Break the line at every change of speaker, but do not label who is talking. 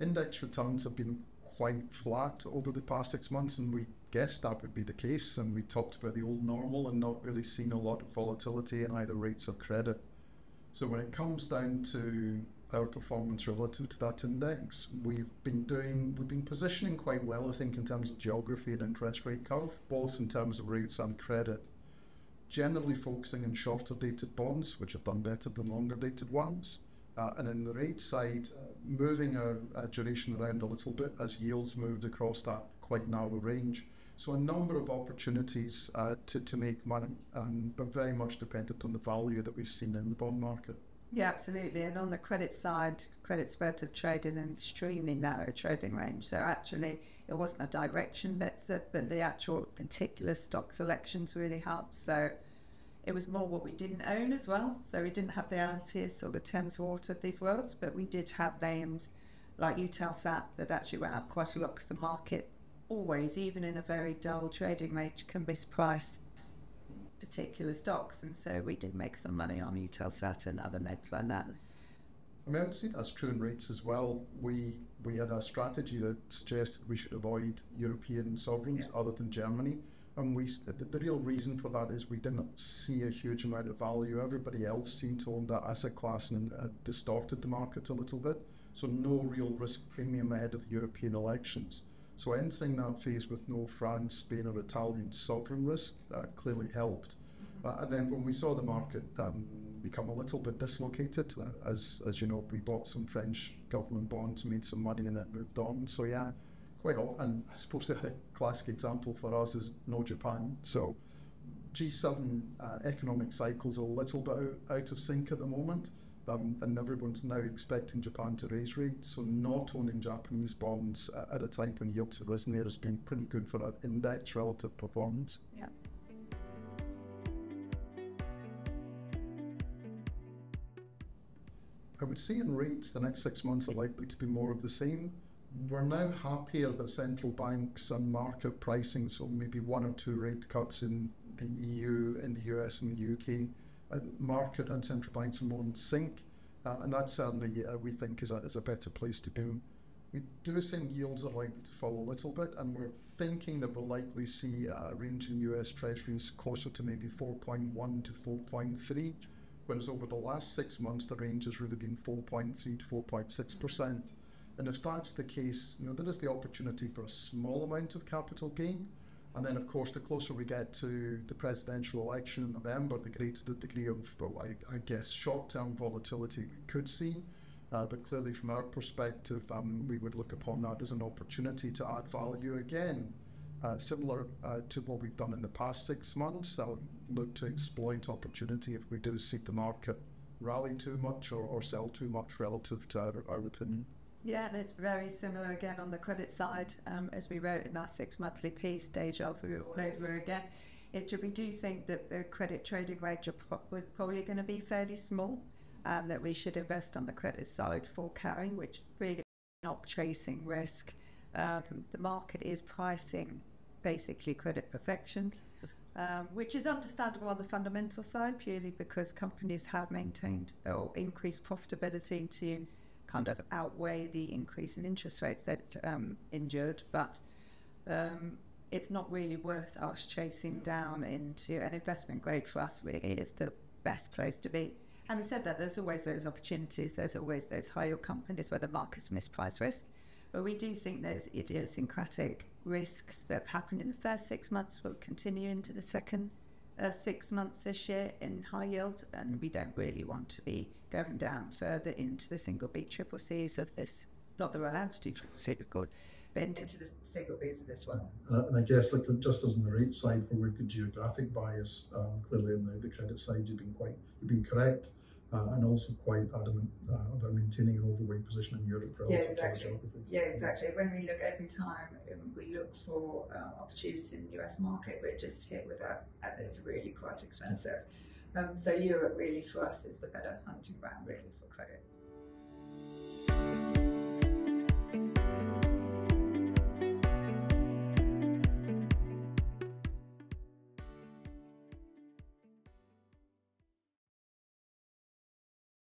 index returns have been quite flat over the past six months, and we guessed that would be the case. And we talked about the old normal and not really seen a lot of volatility in either rates or credit. So when it comes down to our performance relative to that index, we've been doing, we've been positioning quite well, I think, in terms of geography and interest rate curve, both in terms of rates and credit. Generally focusing on shorter dated bonds, which have done better than longer dated ones. Uh, and in the rate side, uh, moving our duration around a little bit as yields moved across that quite narrow range. So a number of opportunities uh, to, to make money, um, but very much dependent on the value that we've seen in the bond market.
Yeah, absolutely. And on the credit side, credit spreads have traded in an extremely narrow trading range. So actually, it wasn't a direction bet, but the actual particular stock selections really helped. So it was more what we didn't own as well. So we didn't have the Altice or the Thames Water of these worlds, but we did have names like Eutelsat that actually went up quite a lot because the market always, even in a very dull trading range, can misprice particular stocks. And so we did make some money on Eutelsat and other names like that.
I mean, I would say that's true in rates as well. We we had a strategy that suggested we should avoid European sovereigns yeah. other than Germany and we the, the, real reason for that is we didn't see a huge amount of value. Everybody else seemed to own that asset class and uh, distorted the market a little bit. So no real risk premium ahead of the European elections. So entering that phase with no France, Spain, or Italian sovereign risk uh, clearly helped. Mm-hmm. Uh, and then when we saw the market um, become a little bit dislocated, uh, as as you know, we bought some French government bonds, made some money, and then moved on. So yeah quite often, I suppose the classic example for us is no Japan. So G7 uh, economic cycles are a little bit out, out of sync at the moment. Um, and everyone's now expecting Japan to raise rates. So not owning Japanese bonds uh, at a time when yields have risen there has been pretty good for our index relative performance.
Yeah.
I would say in rates, the next six months are likely to be more of the same we're now happier that central banks and market pricing, so maybe one or two rate cuts in the EU, in the US, and the UK, uh, market and central banks are more in sync, uh, and that certainly uh, we think is a, is a better place to be. We do think yields are likely to fall a little bit, and we're thinking that we'll likely see a range in US Treasuries closer to maybe 4.1 to 4.3, whereas over the last six months the range has really been 4.3 to 4.6 percent. And if that's the case, you know, there is the opportunity for a small amount of capital gain. And then, of course, the closer we get to the presidential election in November, the greater the degree of, well, I, I guess, short-term volatility we could see. Uh, but clearly, from our perspective, um, we would look upon that as an opportunity to add value again. Uh, similar uh, to what we've done in the past six months, I'll look to exploit opportunity if we do see the market rally too much or, or sell too much relative to our, our opinion.
Yeah, and it's very similar again on the credit side, um, as we wrote in our six monthly piece, deja vu all over again. It, we do think that the credit trading range are pro- probably going to be fairly small, um, that we should invest on the credit side for carrying, which really not chasing risk. Um, the market is pricing basically credit perfection, um, which is understandable on the fundamental side, purely because companies have maintained or increased profitability to kind of outweigh the increase in interest rates that um, injured, but um, it's not really worth us chasing down into an investment grade for us. Really, is the best place to be. Having said that, there's always those opportunities. There's always those higher companies where the market's mispriced risk. But we do think there's idiosyncratic risks that have happened in the first six months will continue into the second uh, six months this year in high yield, and we don't really want to be going down further into the single B triple Cs of this. Not that we're allowed to do single good, but into the single Bs of this one.
Uh, and I guess, like just as on the rate side, where we've got geographic bias, um, clearly on the, the credit side, you've been quite, you've been correct. Uh, and also quite adamant uh, about maintaining an overweight position in Europe relative
yeah, exactly. to geography. Yeah, exactly. When we look every time, um, we look for uh, opportunities in the US market, we're just hit with a, it's really quite expensive. Um, so Europe really for us is the better hunting ground really for credit.